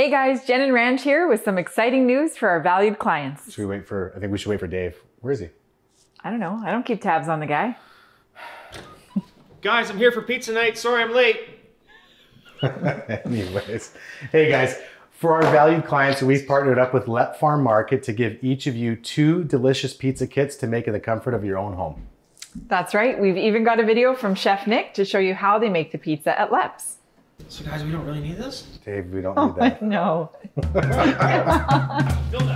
Hey guys, Jen and Ranj here with some exciting news for our valued clients. Should we wait for? I think we should wait for Dave. Where is he? I don't know, I don't keep tabs on the guy. Guys, I'm here for pizza night. Sorry I'm late. Anyways, hey guys, for our valued clients, we've partnered up with Lepp Farm Market to give each of you two delicious pizza kits to make in the comfort of your own home. That's right, we've even got a video from Chef Nick to show you how they make the pizza at Lepp's. So guys, we don't really need this? Dave, we don't oh, need that. No. Fill that.